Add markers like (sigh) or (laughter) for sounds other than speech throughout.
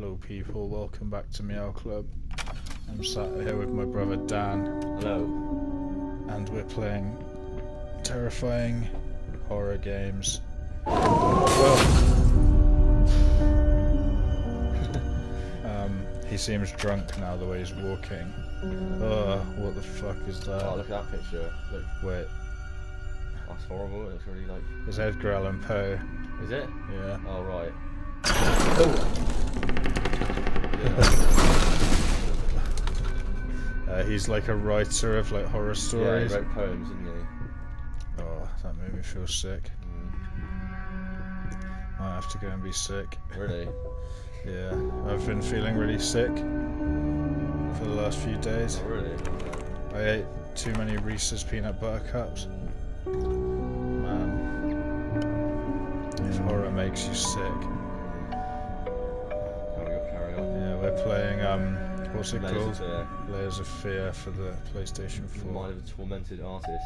Hello, people. Welcome back to Meow Club. I'm sat here with my brother Dan, Hello. and we're playing terrifying horror games. Well, (laughs) um, he seems drunk now the way he's walking. Oh, what the fuck is Oh, that? look at that picture. Look, Wait, that's horrible. It looks really like. it's Edgar Allan Poe. Is it? Yeah. Oh right. (laughs) Uh, he's like a writer of like horror stories. Yeah, he wrote poems, didn't he? Oh, that made me feel sick. Mm, Might have to go and be sick. really? (laughs) Yeah, I've been feeling really sick for the last few days. Oh, really? I ate too many Reese's peanut butter cups. Man, if horror makes you sick. Playing um, what's it Layers of called? Fear. Layers of Fear for the PlayStation The 4. Mind of a tormented artist.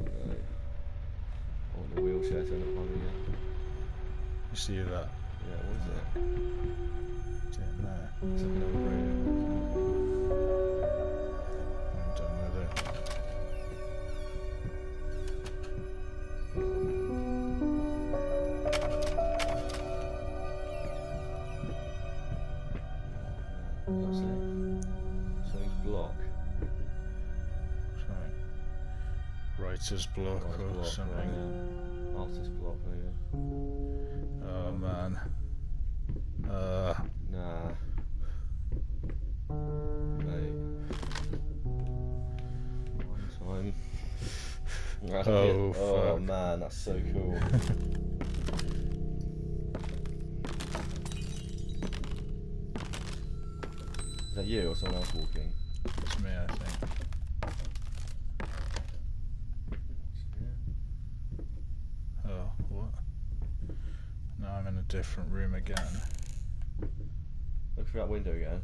Oh no. Oh, the wheelchair turned up on me again. You see that? Yeah, what is it? Don't know. It's like another brain. Writer's block or block, something. right, yeah. Artist block, oh yeah. Oh man. Uh, Nah. Mate. One time. Oh, oh man, that's so cool. (laughs) Is that you or someone else walking? it's me, I think. Oh, what? Now I'm in a different room again. Look through that window again.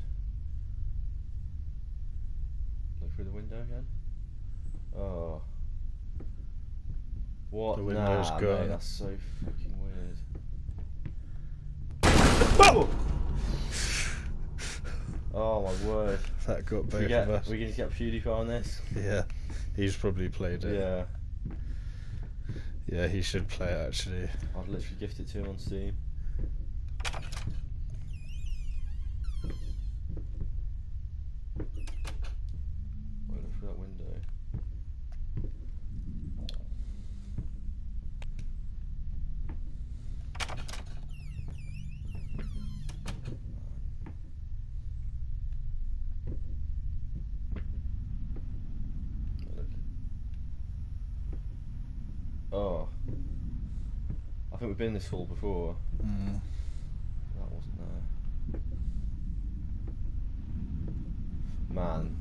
Look through the window again. Oh. What? The window's nah, gone. Mate, that's so fucking weird. (laughs) Oh my word. That got we both get, of us. we can just get PewDiePie on this. Yeah, he's probably played it. Yeah. Yeah, he should play actually. I'd literally gift it to him on Steam. Wait, look through that window. Look. Oh. I think we've been in this hall before. Mm. That wasn't there. Man.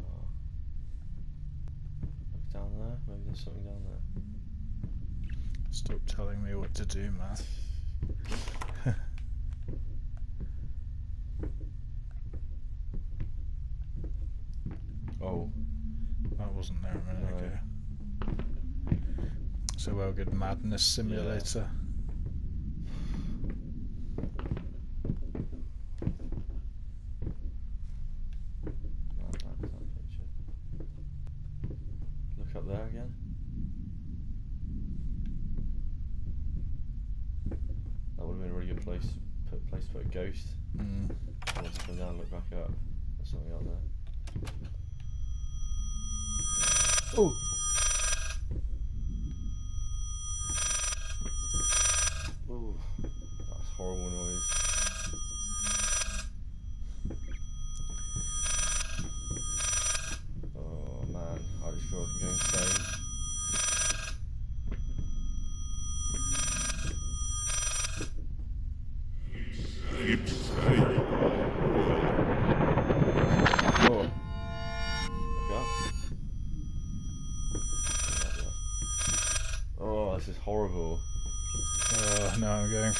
Oh. Look down there. Maybe there's something down there. Stop telling me what to do, man. Oh. That wasn't there a minute No. ago. So well good madness simulator. Mad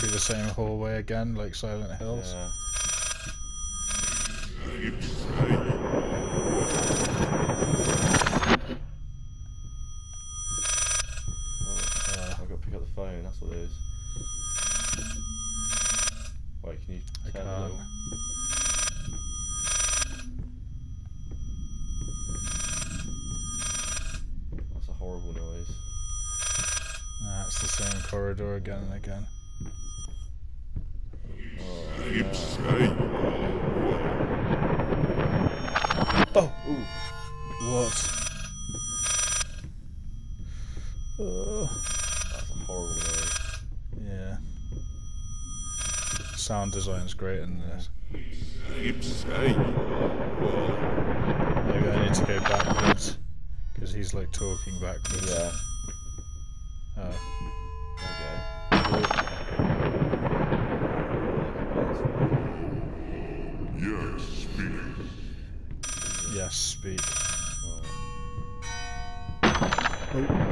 through the same hallway again, like Silent Hills. Yeah. Design's great in this. Maybe I need to go backwards. Because he's like talking backwards. Yeah. Oh. There Yes, speak. What?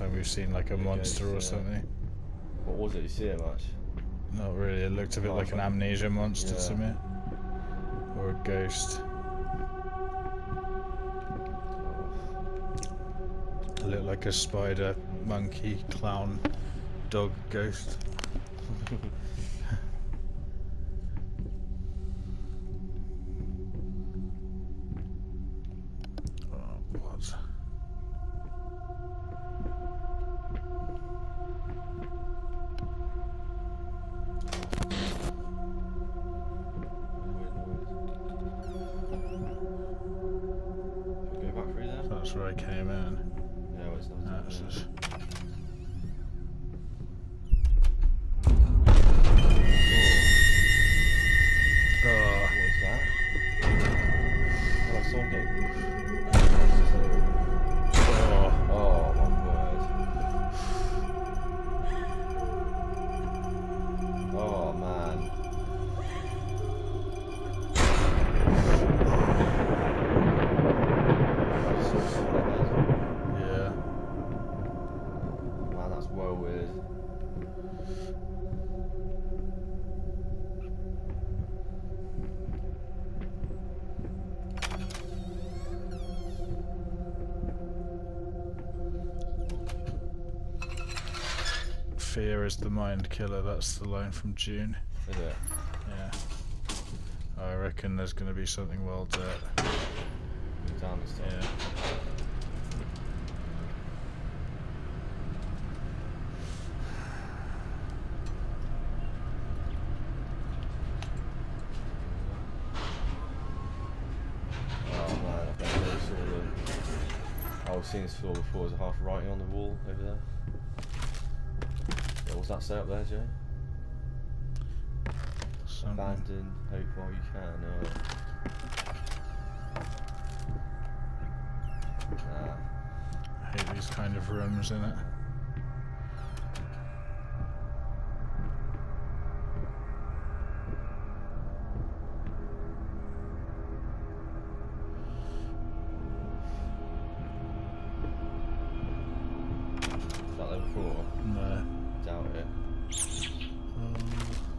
Time we've seen like a monster or something. What was it? You see it much? Not really. It looked a bit Oh, like an amnesia monster to me. Or a ghost. It looked like a spider, monkey, clown, dog, ghost. (laughs) Man, that's well weird. Fear is the mind killer. That's the line from Dune. Is it? Yeah. I reckon there's going to be something well dead. Move down this. Yeah. Oh man, I bet I saw the. I was seeing this floor before. There's a half writing on the wall over there. What was that say up there, Jay? Abandon hope while you can. Oh. Nah. I hate these kind of rooms in it. Is that there before? No. Doubt it. What's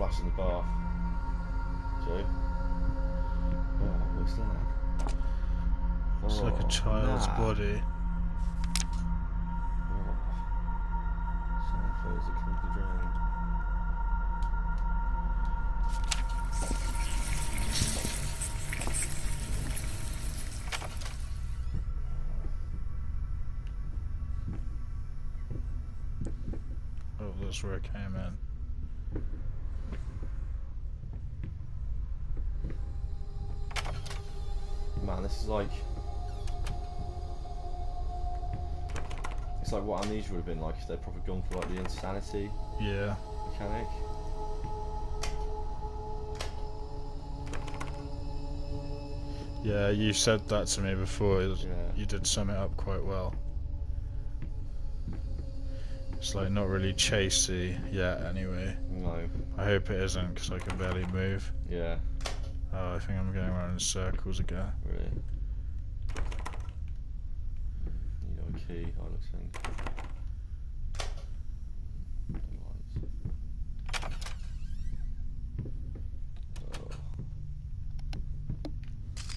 splash in the bath. See? Oh, what's that? Oh, it's like a oh, child's nah. body. Oh. Oh, where it came in. This is like. It's like what Amnesia would have been like if they'd probably gone for like the insanity Yeah. mechanic. Yeah, you said that to me before. Yeah. You did sum it up quite well. It's like not really chasey yet, anyway. No. I hope it isn't, because I can barely move. Yeah. Oh, I think I'm going around in circles again. Really. You got a key, I look think. Lights. Oh.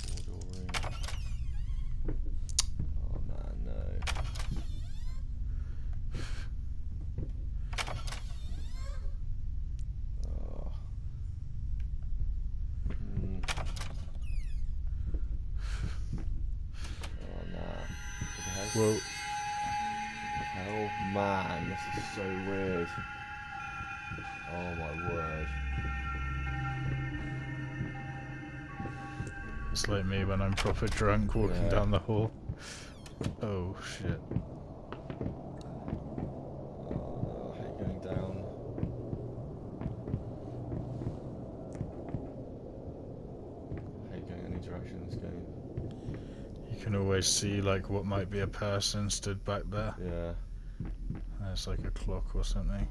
Four-door room. Oh man, no. Oh. Hmm. Oh nah. Oh man, this is so weird. Oh my word. it's like me when I'm proper drunk walking Yeah. down the hall. Oh, shit. Oh, I hate going down. I hate going any direction in this game. You can always see, like, what might be a person stood back there. Yeah. There's like a clock or something.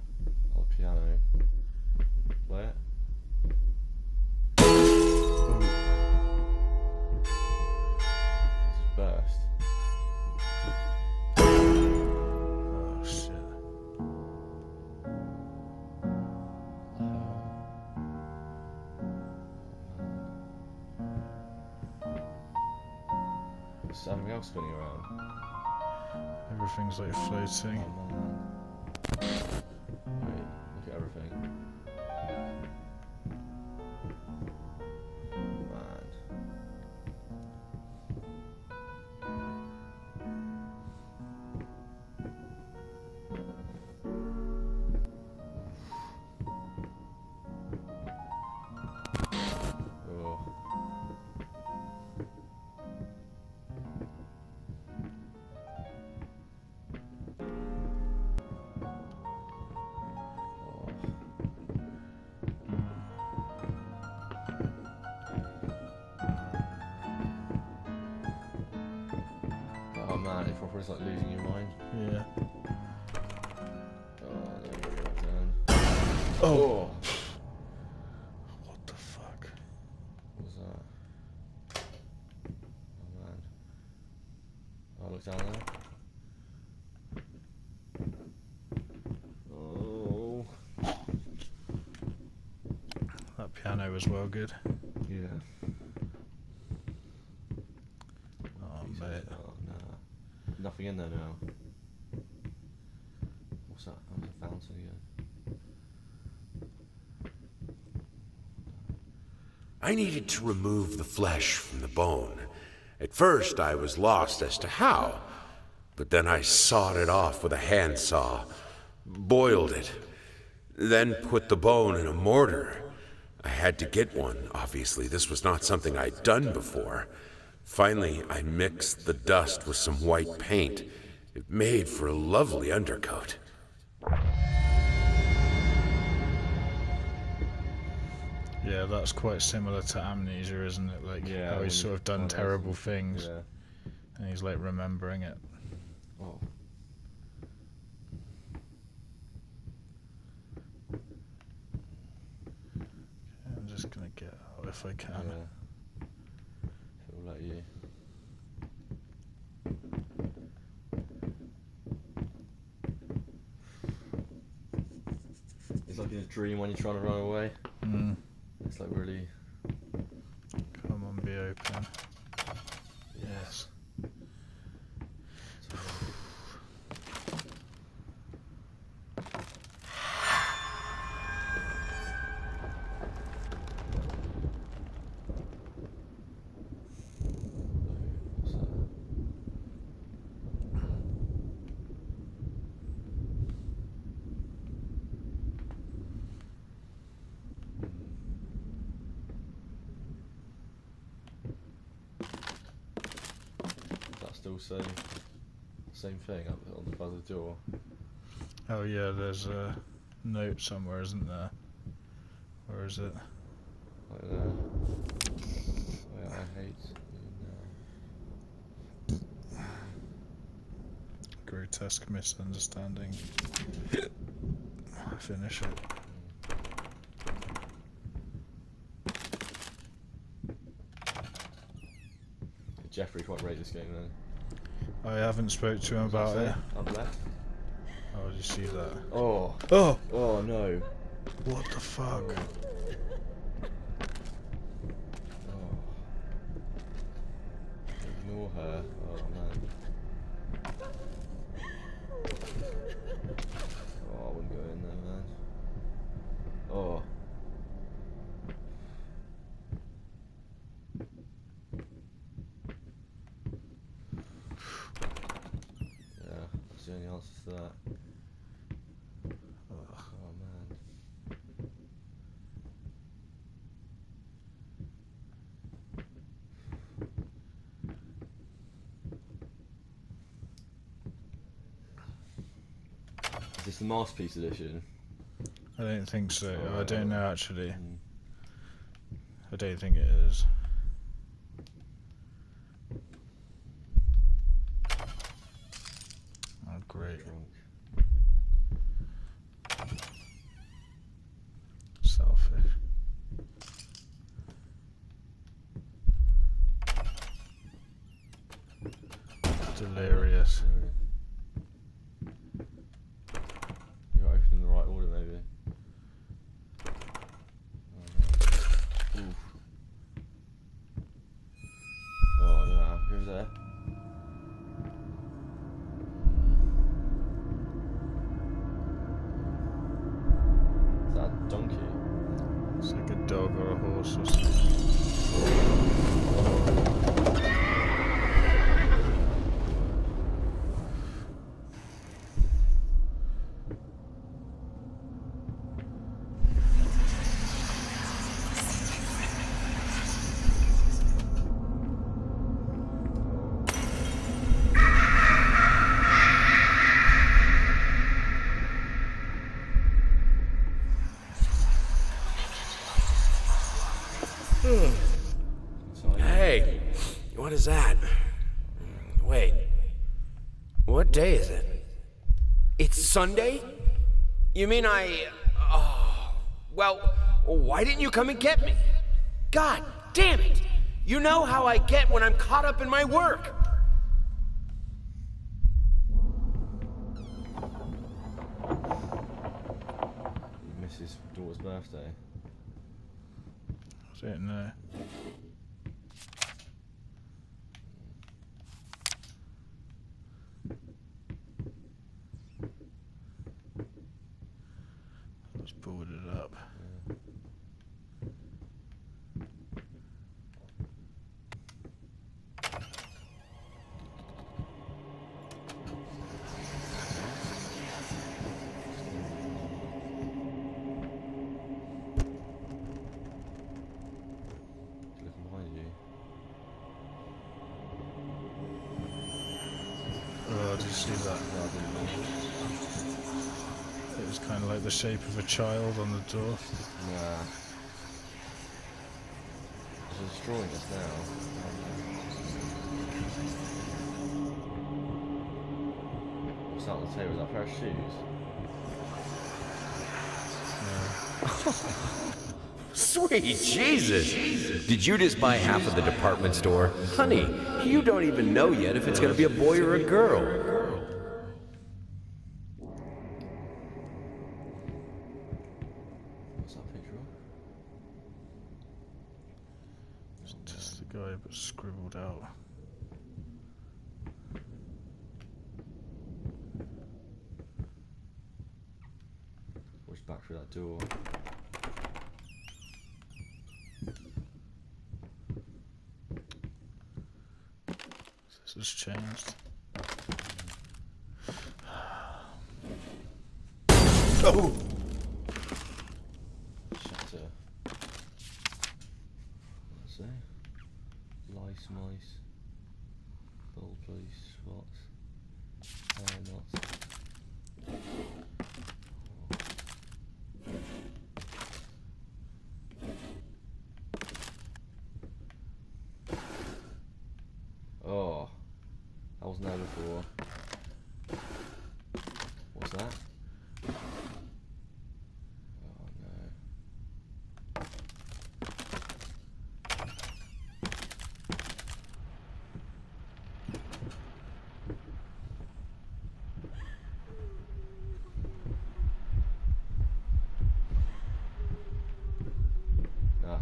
Something else spinning around? Everything's like floating. Oh, look down there. Oh. That piano was well good. Yeah. Oh, Jesus. mate. Oh, nah. Nothing in there now. What's that? Oh, it's a fountain again. I needed to remove the flesh from the bone. At first, I was lost as to how, but then I sawed it off with a handsaw, boiled it, then put the bone in a mortar. I had to get one, obviously. This was not something I'd done before. Finally, I mixed the dust with some white paint. It made for a lovely undercoat. Yeah, that's quite similar to Amnesia, isn't it? Like, Yeah, how he's sort of done terrible things Yeah. and he's like remembering it. Oh. I'm just gonna get out if I can. Yeah. It'll let you. It's like in a dream when you're trying to run away. Mm. It's like really. Come on, be open. Yes. What's that? Say same thing up on the by the door? Oh yeah, there's a note somewhere, isn't there? Where is it? Like there. Wait, I hate you now. Grotesque misunderstanding. Finish it. Jeffrey quite rate this game then. I haven't spoke to him about it. Up left. Oh, did you see that? Oh, Oh! oh no. What the fuck? Oh. Ignore her. Oh man. Oh, I wouldn't go in there, man. Oh. Yeah, that's the only answer to that. Oh man. Is this the Masterpiece Edition? I don't think so. I don't know actually. Mm. I don't think it is. Oh, great. Drunk. What day is it? It's Sunday? You mean I. Oh, well, why didn't you come and get me? God damn it! You know how I get when I'm caught up in my work. You miss his daughter's birthday. I don't know. Let's board it up. Looking behind you. Oh, did see that? I. It was kind of like the shape of a child on the door. Nah. It's destroying us now. What's that on the table? Is that a pair of shoes? (laughs) Sweet Jesus! Did you just buy half of the department store? Honey, you don't even know yet if it's gonna be a boy or a girl. What's that picture of? It's just the guy, but scribbled out. Push back through that door. This has changed. Oh! Shatter. Mice. Gold police spots. Uh, not. Oh, that wasn't there before. What's that? Oh no. Nah, it's a ghost again. Where is he? Nah. Look at that picture on the wall, I'm not sure that was there before. Oh, there's another checker piece. But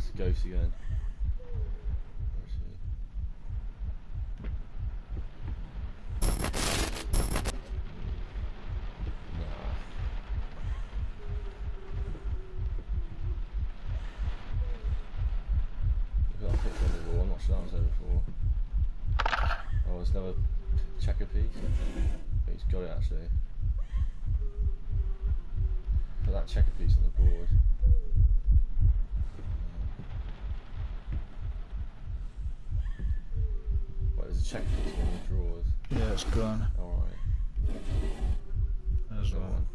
he's oh, got it actually. Put that checker piece on the board. What, there's a checker the drawers. Yeah, it's gone. Alright. There's one.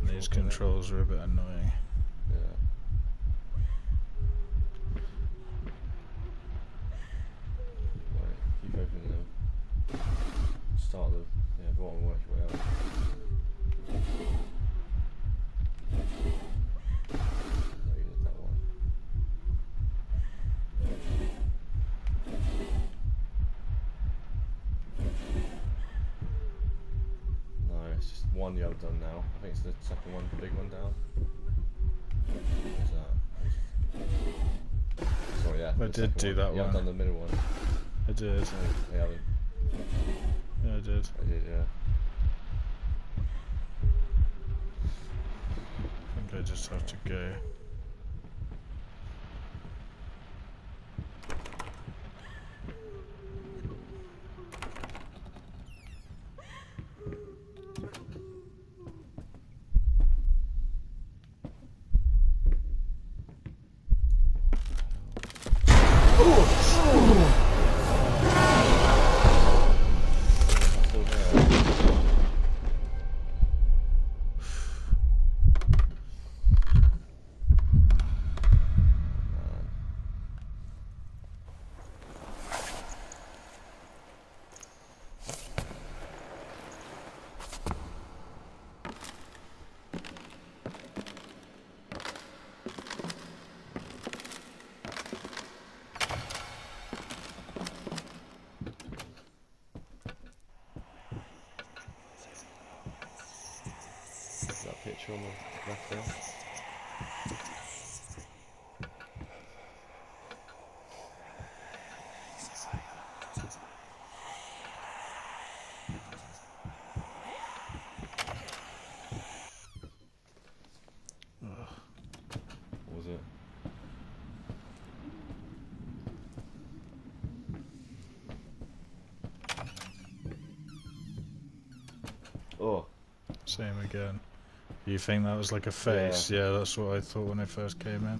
And these controls are a bit annoying. Yeah. Right, keep opening the start the yeah, bottom work your way. No, you did that one. No, it's just one you have done now. I think it's the second one, the big one down. Sorry, yeah. I did do one. that You one. done the middle one. I did. No, you haven't. Yeah, I did. I did, yeah. I think I just have to go. Still there. Man. Is that picture on the left there? What was it? Oh, Same again. You think that was like a face? Yeah, that's what I thought when I first came in.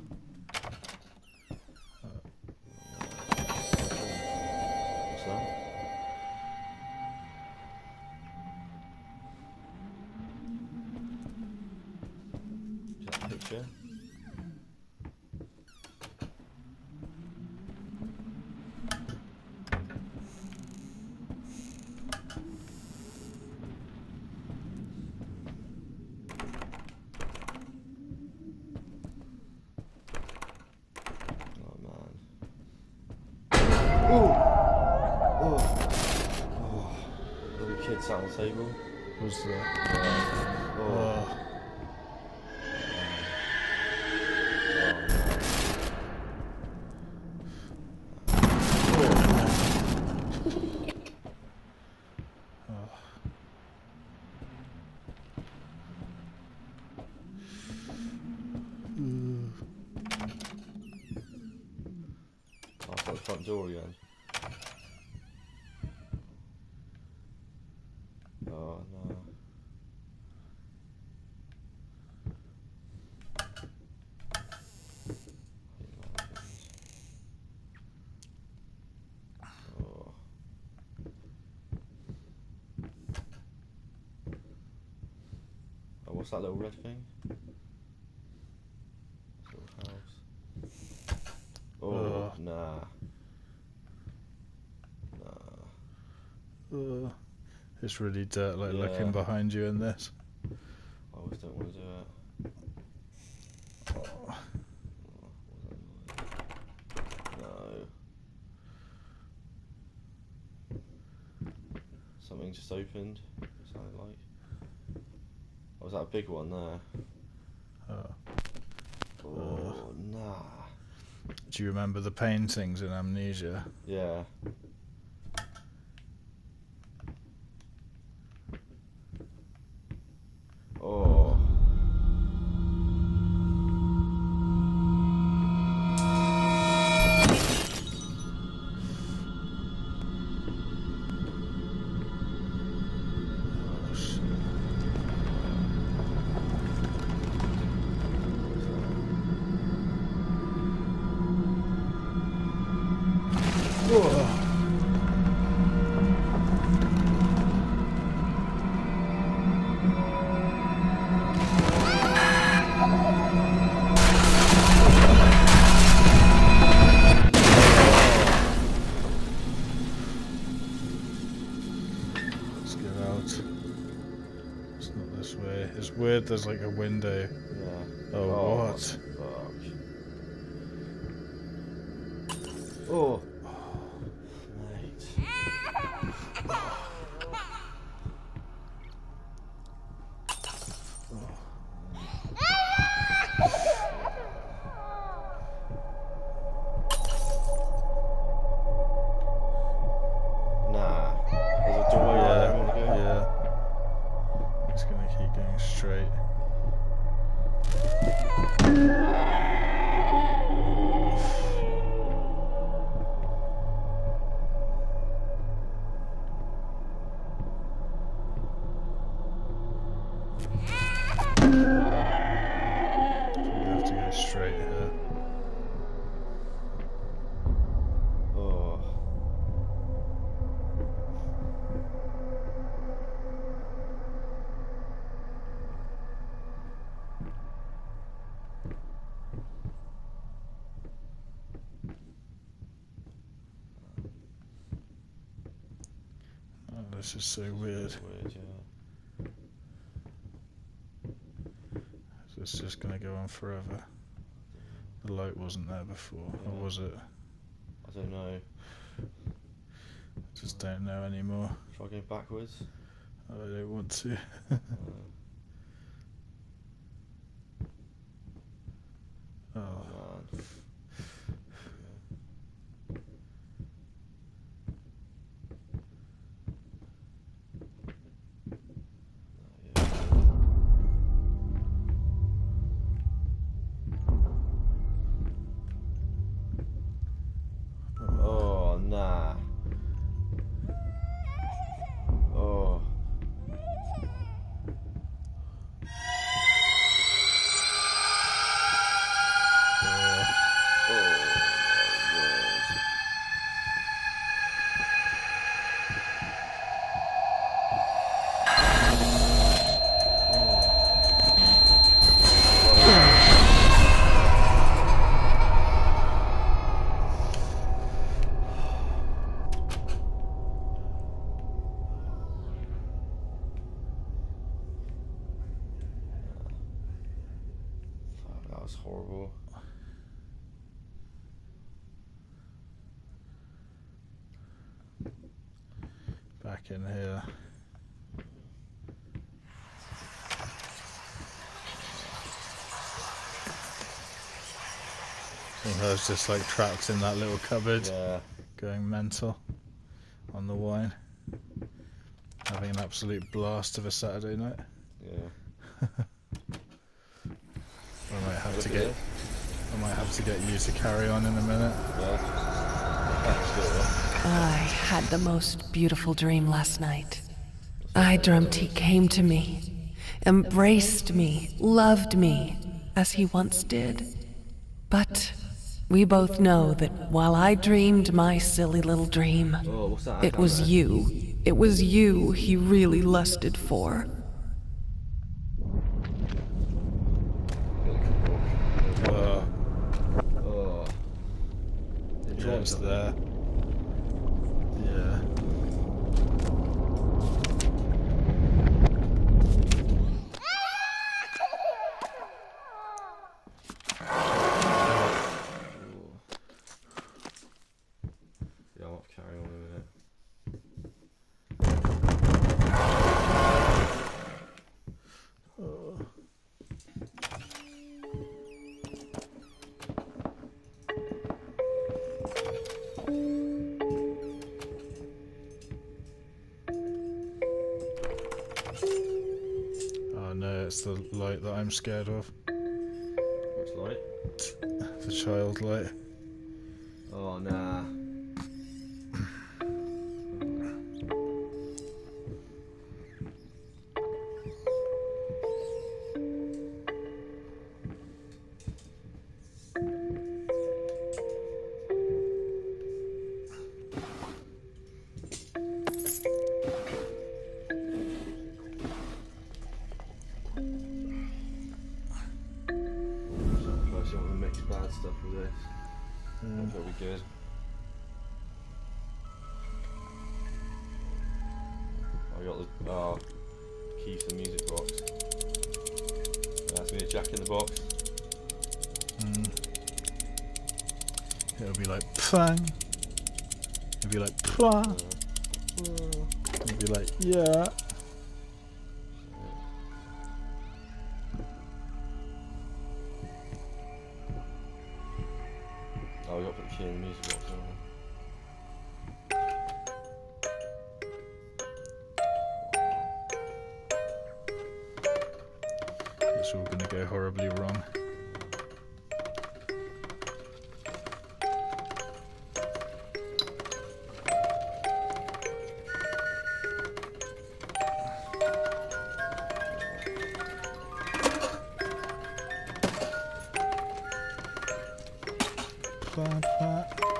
what's that? Is that a picture? Oh man. Oh! Oh! Oh! Little kid sat on the table. Was that? Yeah. Oh. Oh, Oh, man. Oh, I've got the front door again. Oh no. What's that little red thing? Little house. Oh, Ugh. nah. Nah. Ugh. It's really dirt like Yeah. looking behind you in this. I always don't want to do it. Oh, No. Something just opened. It sounded like. Oh, was that a big one there? oh. Oh, nah. Do you remember the paintings in Amnesia? Yeah. Oh. This is so weird. Weird, yeah. It's just gonna go on forever. The light wasn't there before, or was it? I don't know. Just don't know anymore. Try going backwards. I don't want to. (laughs) Uh, oh, oh was horrible. Back in here. I think was just like trapped in that little cupboard, Yeah. going mental on the wine. Having an absolute blast of a Saturday night. Yeah. I might have Look to get this. I might have to get you to carry on in a minute. Yeah. That's good. I had the most beautiful dream last night. I dreamt he came to me, embraced me, loved me, as he once did. But we both know that while I dreamed my silly little dream, Oh, what's that? it was you. It was you he really lusted for. It's there. Scared of. What's light? The child light. Mm. That's what we good. I got the oh, key to the music box. That's me a jack in the box. Mm. It'll be like pang. It'll be like plah. It'll be like yeah. Plah, plah.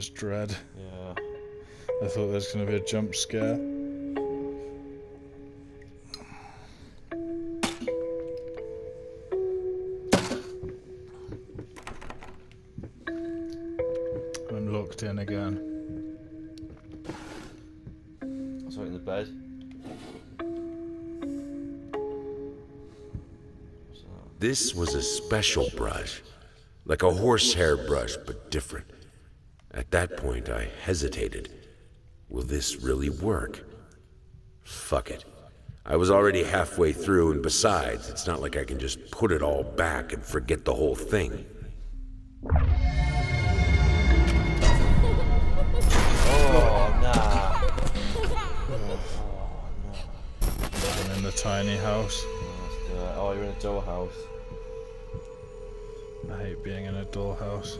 Is dread. Yeah. I thought there was going to be a jump scare. I'm locked in again. I saw it in the bed. This was a special brush, like a horsehair brush, but different. At that point, I hesitated. Will this really work? Fuck it. I was already halfway through, and besides, it's not like I can just put it all back and forget the whole thing. Oh nah. (laughs) Oh, I'm in the tiny house. Let's do it. Oh, you're in a dollhouse. I hate being in a dollhouse.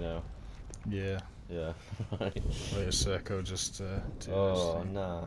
To now. Yeah. Yeah. right. Wait a sec, I'll just uh, do Oh nah.